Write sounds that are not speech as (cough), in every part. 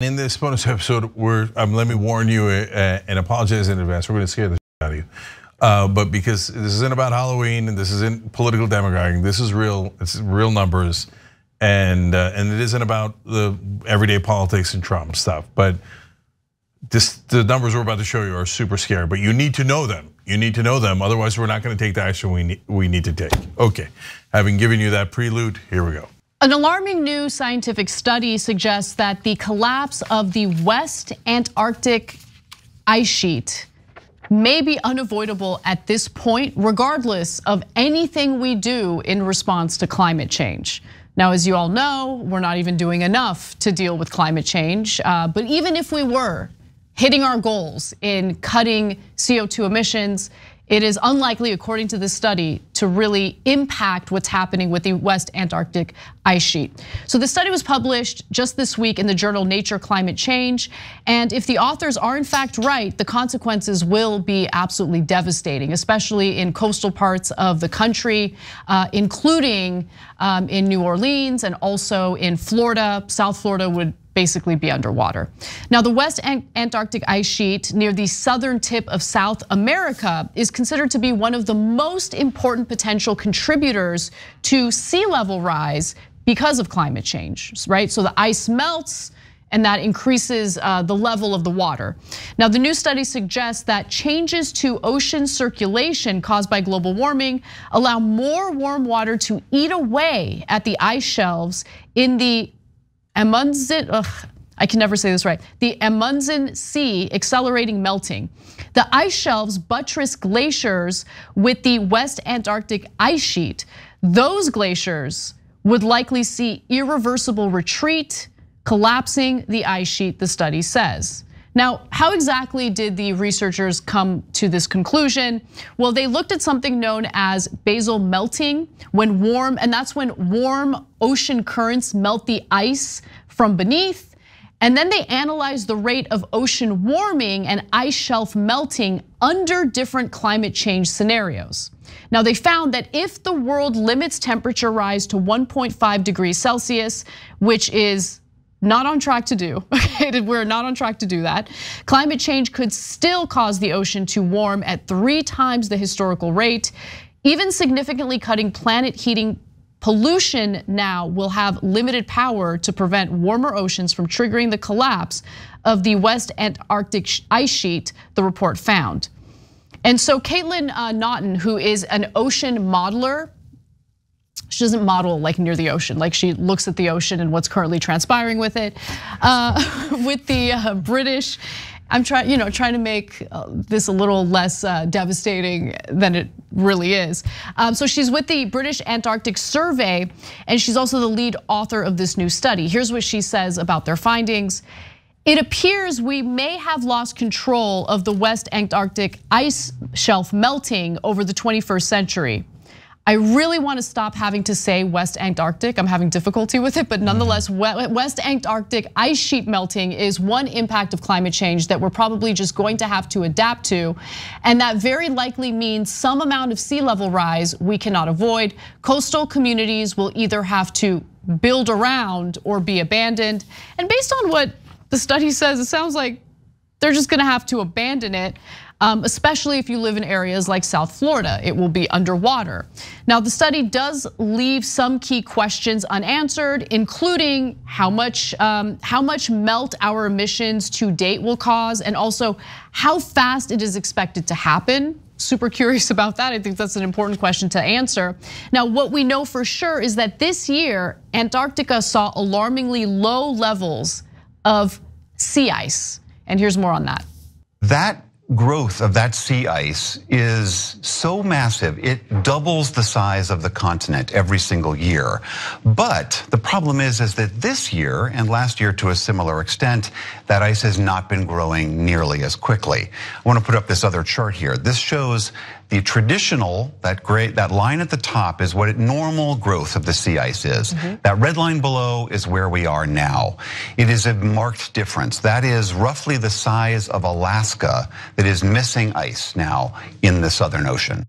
In this bonus episode, we're um, let me warn you uh, and apologize in advance. We're going to scare the shit out of you, uh, but because this isn't about Halloween and this isn't political demagoguing. This is real. It's real numbers, and uh, and it isn't about the everyday politics and Trump stuff. But this, the numbers we're about to show you are super scary. But you need to know them. You need to know them. Otherwise, we're not going to take the action we need, we need to take. Okay, having given you that prelude, here we go. An alarming new scientific study suggests that the collapse of the West Antarctic ice sheet may be unavoidable at this point, regardless of anything we do in response to climate change. Now, as you all know, we're not even doing enough to deal with climate change. Uh, but even if we were hitting our goals in cutting CO2 emissions, it is unlikely, according to this study, to really impact what's happening with the West Antarctic ice sheet. So the study was published just this week in the journal Nature Climate Change. And if the authors are in fact right, the consequences will be absolutely devastating, especially in coastal parts of the country, uh, including um, in New Orleans and also in Florida. South Florida would basically be underwater. Now, the West Antarctic ice sheet near the southern tip of South America is considered to be one of the most important potential contributors to sea level rise because of climate change, right? So the ice melts, and that increases uh, the level of the water. Now, the new study suggests that changes to ocean circulation caused by global warming allow more warm water to eat away at the ice shelves in the Amundsen, ugh, I can never say this right. The Amundsen Sea accelerating melting. The ice shelves buttress glaciers with the West Antarctic ice sheet. Those glaciers would likely see irreversible retreat, collapsing the ice sheet, the study says. Now, how exactly did the researchers come to this conclusion? Well, they looked at something known as basal melting when warm, and that's when warm ocean currents melt the ice from beneath. And then they analyzed the rate of ocean warming and ice shelf melting under different climate change scenarios. Now, they found that if the world limits temperature rise to 1.5 degrees Celsius, which is not on track to do. (laughs) We're not on track to do that. Climate change could still cause the ocean to warm at three times the historical rate. Even significantly cutting planet heating pollution now will have limited power to prevent warmer oceans from triggering the collapse of the West Antarctic ice sheet, the report found. And so Kaitlin uh, Naughten, who is an ocean modeler she doesn't model like near the ocean, like she looks at the ocean and what's currently transpiring with it. Uh, (laughs) with the uh, British, I'm trying, you know, trying to make uh, this a little less devastating than it really is. Um, so she's with the British Antarctic Survey, and she's also the lead author of this new study. Here's what she says about their findings. It appears we may have lost control of the West Antarctic ice shelf melting over the 21st century. I really want to stop having to say West Antarctic. I'm having difficulty with it, but nonetheless, mm-hmm. West Antarctic ice sheet melting is one impact of climate change that we're probably just going to have to adapt to. And that very likely means some amount of sea level rise we cannot avoid. Coastal communities will either have to build around or be abandoned. And based on what the study says, it sounds like they're just gonna have to abandon it. Um, especially if you live in areas like South Florida, it will be underwater. Now, the study does leave some key questions unanswered, including how much, um, how much melt our emissions to date will cause, and also how fast it is expected to happen super curious (laughs) about that. I think that's an important question to answer. Now, what we know for sure is that this year, Antarctica saw alarmingly low levels of sea ice. And here's more on that. That growth of that sea ice is so massive, it doubles the size of the continent every single year. But the problem is, is that this year and last year to a similar extent, that ice has not been growing nearly as quickly. I want to put up this other chart here. This shows the traditional, that gray, that line at the top is what normal growth of the sea ice is. Mm -hmm. That red line below is where we are now. It is a marked difference. That is roughly the size of Alaska that is missing ice now in the Southern Ocean.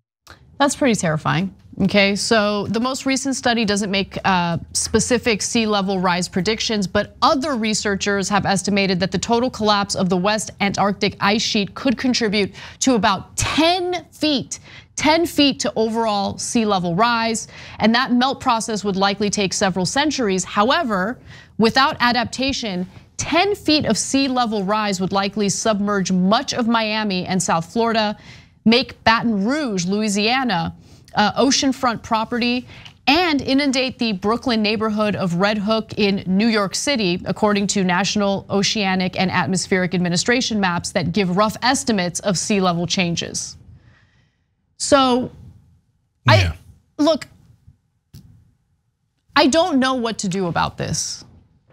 That's pretty terrifying. Okay, so the most recent study doesn't make uh, specific sea level rise predictions, but other researchers have estimated that the total collapse of the West Antarctic ice sheet could contribute to about 10 feet 10 feet to overall sea level rise, and that melt process would likely take several centuries. However, without adaptation, 10 feet of sea level rise would likely submerge much of Miami and South Florida, make Baton Rouge, Louisiana, Uh, oceanfront property and inundate the Brooklyn neighborhood of Red Hook in New York City, according to National Oceanic and Atmospheric Administration maps that give rough estimates of sea level changes. So, yeah. I look, I don't know what to do about this.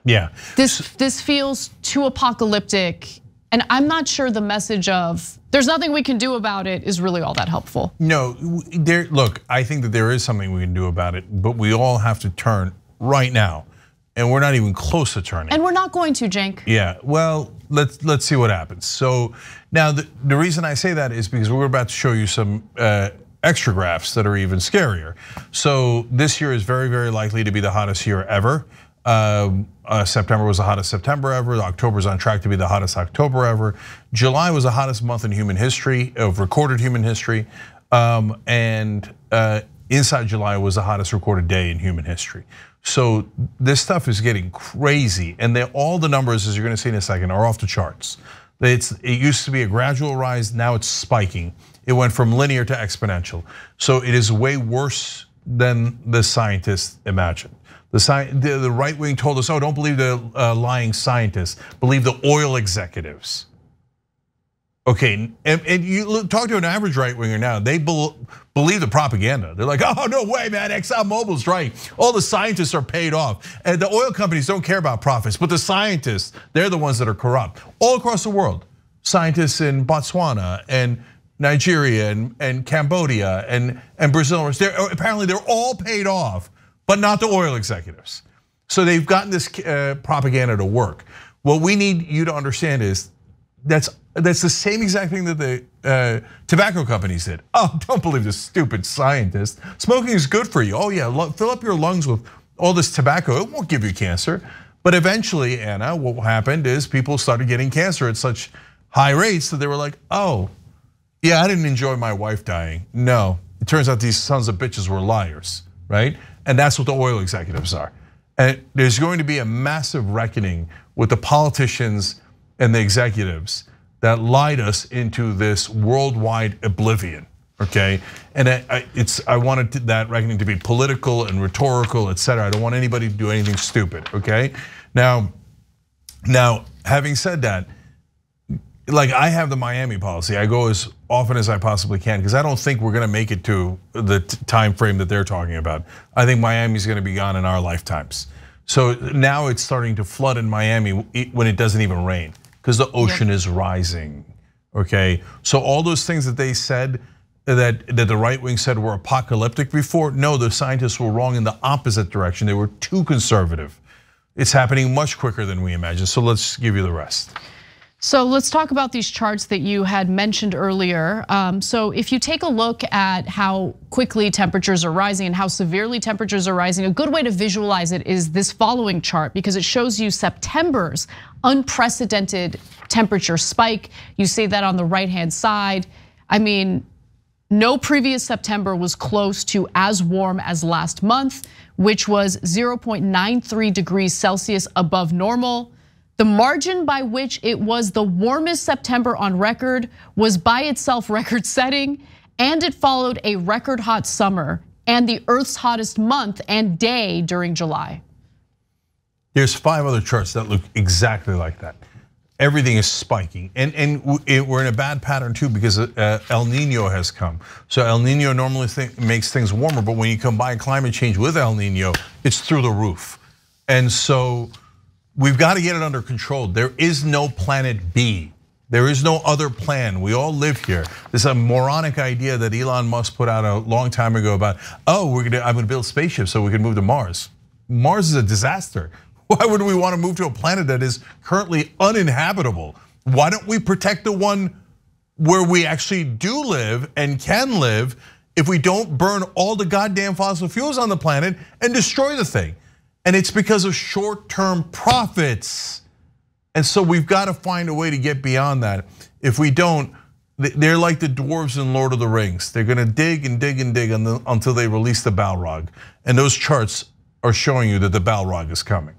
Yeah. This this feels too apocalyptic and I'm not sure the message of there's nothing we can do about it is really all that helpful. No, there. Look, I think that there is something we can do about it, but we all have to turn right now, and we're not even close to turning. And we're not going to, Cenk. Yeah. Well, let's let's see what happens. So now the the reason I say that is because we're about to show you some. Uh, extra graphs that are even scarier. So this year is very, very likely to be the hottest year ever. Um, uh, September was the hottest September ever. October is on track to be the hottest October ever. July was the hottest month in human history, of recorded human history. Um, and uh, inside July was the hottest recorded day in human history. So this stuff is getting crazy. And all the numbers, as you're gonna see in a second, are off the charts. It's, it used to be a gradual rise, now it's spiking. It went from linear to exponential. So it is way worse than the scientists imagined. The, the, the right wing told us, oh, don't believe the uh, lying scientists, believe the oil executives. Okay, and, and you talk to an average right winger now, they believe the propaganda. They're like, oh, no way, man, ExxonMobil's right. All the scientists are paid off. And the oil companies don't care about profits, but the scientists, they're the ones that are corrupt. All across the world, scientists in Botswana and Nigeria and, and Cambodia and, and Brazil, they're, apparently they're all paid off but not the oil executives. So they've gotten this uh, propaganda to work. What we need you to understand is that's that's the same exact thing that the uh, tobacco companies did. (laughs) Oh, don't believe this stupid scientist. Smoking is good for you. Oh yeah, fill up your lungs with all this tobacco. It won't give you cancer. But eventually, Ana, what happened is people started getting cancer at such high rates that they were like, oh, yeah, I didn't enjoy my wife dying. No, it turns out these sons of bitches were liars, right? And that's what the oil executives are. And there's going to be a massive reckoning with the politicians and the executives that lied us into this worldwide oblivion. Okay, and it's I wanted that reckoning to be political and rhetorical, et cetera. I don't want anybody to do anything stupid. Okay, now, now having said that, like I have the Miami policy. I go as often as I possibly can because I don't think we're going to make it to the time frame that they're talking about. I think Miami's going to be gone in our lifetimes. So now it's starting to flood in Miami when it doesn't even rain because the ocean is rising. Okay, so all those things that they said that that the right wing said were apocalyptic before, no, the scientists were wrong in the opposite direction. They were too conservative. It's happening much quicker than we imagined. So let's give you the rest. So let's talk about these charts that you had mentioned earlier. Um, so if you take a look at how quickly temperatures are rising and how severely temperatures are rising, a good way to visualize it is this following chart because it shows you September's unprecedented temperature spike. You see that on the right-hand side. I mean, no previous September was close to as warm as last month, which was 0.93 degrees Celsius above normal. The margin by which it was the warmest September on record was by itself (laughs) record setting, and it followed a record hot summer and the Earth's hottest month and day during July. There's five other charts that look exactly like that. Everything is spiking, and and we're in a bad pattern too because uh, El Nino has come. So El Nino normally makes things warmer, but when you combine climate change with El Nino, it's through the roof. And so We've got to get it under control. There is no planet B. There is no other plan. We all live here. This is a moronic idea that Elon Musk put out a long time ago about, oh, we're gonna, I'm gonna build spaceships so we can move to Mars. Mars is a disaster. (laughs) Why would we want to move to a planet that is currently uninhabitable? Why don't we protect the one where we actually do live and can live if we don't burn all the goddamn fossil fuels on the planet and destroy the thing. And it's because of short term profits. And so we've got to find a way to get beyond that. If we don't, they're like the dwarves in Lord of the Rings. They're gonna dig and dig and dig until they release the Balrog. And those charts are showing you that the Balrog is coming.